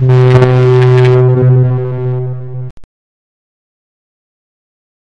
you